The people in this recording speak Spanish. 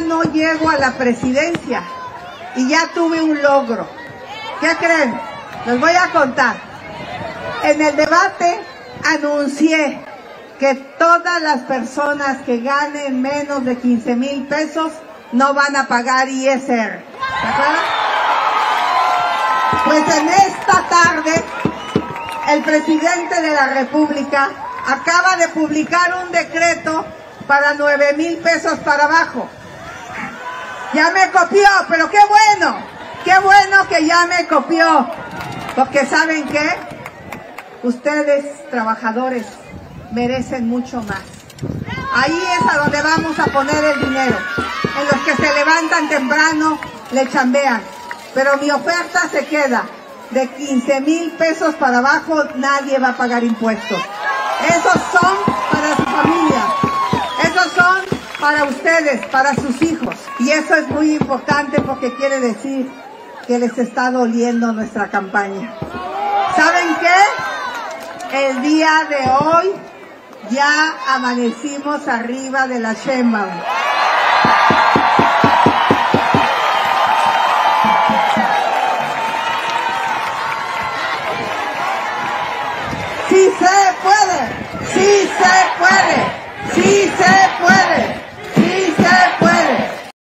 no llego a la presidencia y ya tuve un logro. ¿Qué creen? Les voy a contar. En el debate anuncié que todas las personas que ganen menos de 15 mil pesos no van a pagar ISR. ¿De acuerdo? Pues en esta tarde, el presidente de la República acaba de publicar un decreto para 9 mil pesos para abajo. Ya me copió, pero qué bueno, qué bueno que ya me copió. Porque ¿saben qué? Ustedes, trabajadores, merecen mucho más. Ahí es a donde vamos a poner el dinero. En los que se levantan temprano, le chambean. Pero mi oferta se queda. De 15 mil pesos para abajo, nadie va a pagar impuestos. Esos son para ustedes, para sus hijos. Y eso es muy importante porque quiere decir que les está doliendo nuestra campaña. ¿Saben qué? El día de hoy ya amanecimos arriba de la Sheinbaum. Sí se puede, sí se